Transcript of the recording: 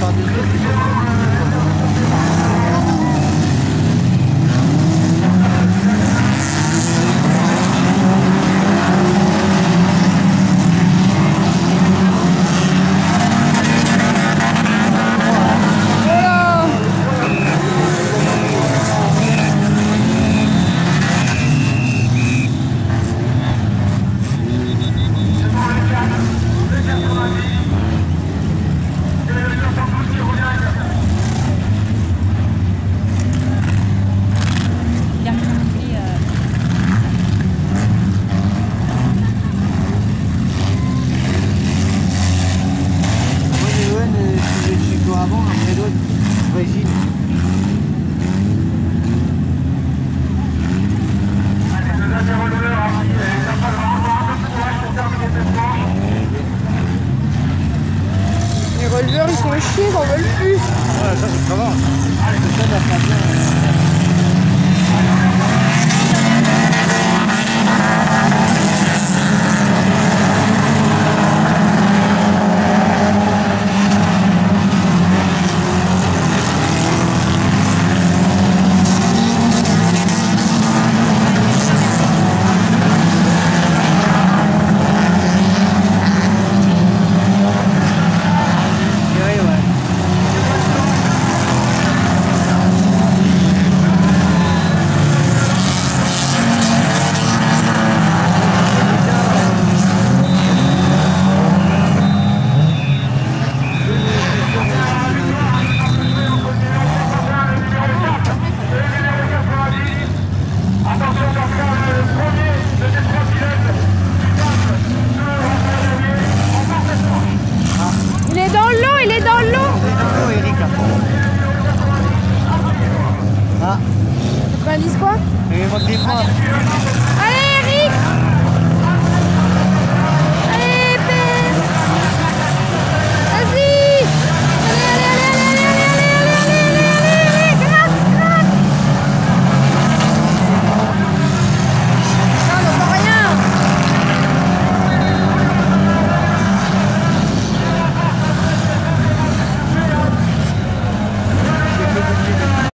Sadece. réalise quoi Et moi,